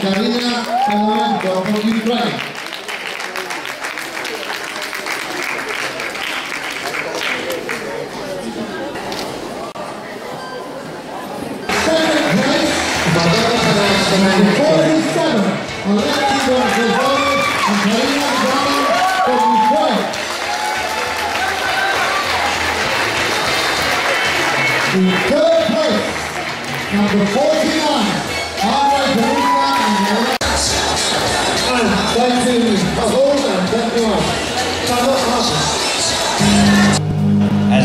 Karina from Ukraine. Second place, number 47, Alexei Gonzalez and Karina Zaman from Ukraine. In third place, number 49, As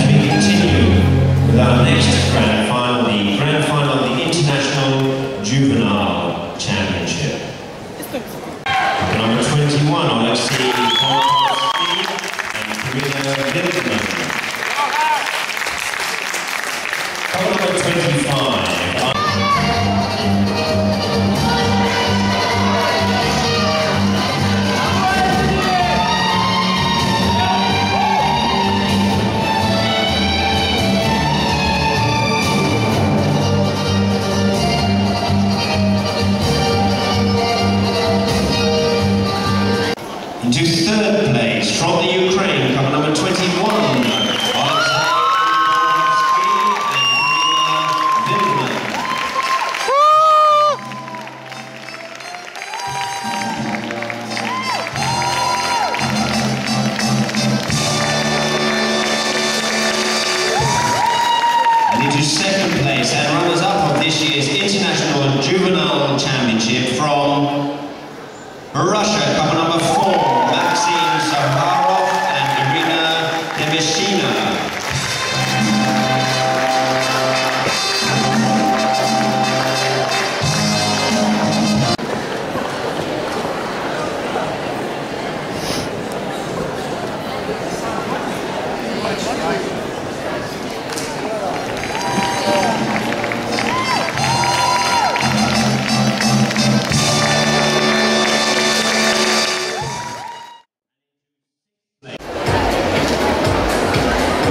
we continue with our next grand final, the grand final of the International Juvenile Championship. Number 21, Alexei and. Number 25, into second place and runners-up of this year's International Juvenile Championship from Russia, couple number four,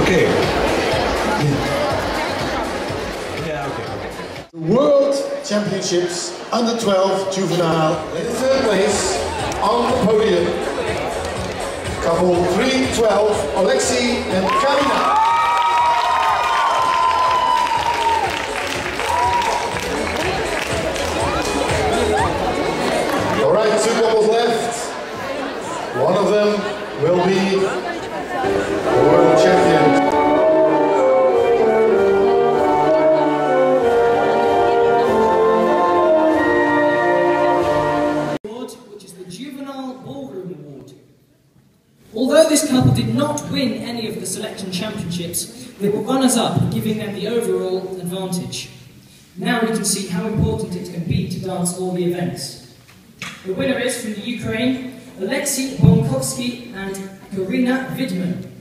Okay. Yeah, okay, okay. World Championships Under 12 Juvenile in third place on the podium. Couple 312, Alexei and Karina. All right, two couples left. One of them will be Although this couple did not win any of the selection championships, they were runners-up, giving them the overall advantage. Now we can see how important it can be to dance all the events. The winner is from the Ukraine, Alexei Bonkovsky and Karina Vildman.